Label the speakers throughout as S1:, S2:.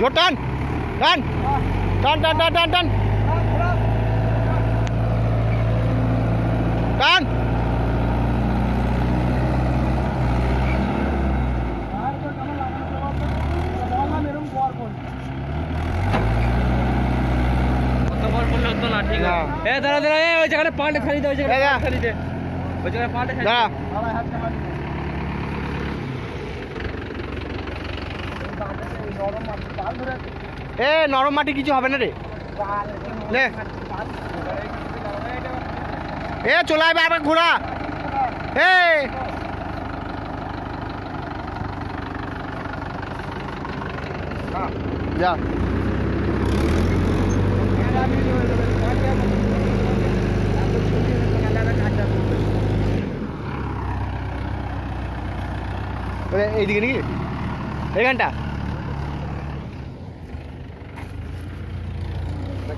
S1: Your turn. Turn. Turn, turn, turn, turn, turn. Turn.
S2: ए जरा जरा ए जगह पार्ट खरीदे जगह
S1: पार्ट
S2: खरीदे जगह पार्ट
S3: खरीदे
S1: এ, নরম মাটি কিছু হবে না রে। এ, চলে আসবে আবার ঘোড়া। এ। যা। এইদিকে নাকি এখানটা।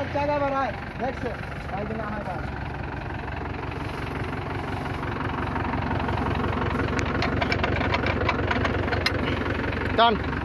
S3: Alright, take over, right. Next it. Right in the high bar.
S1: Done.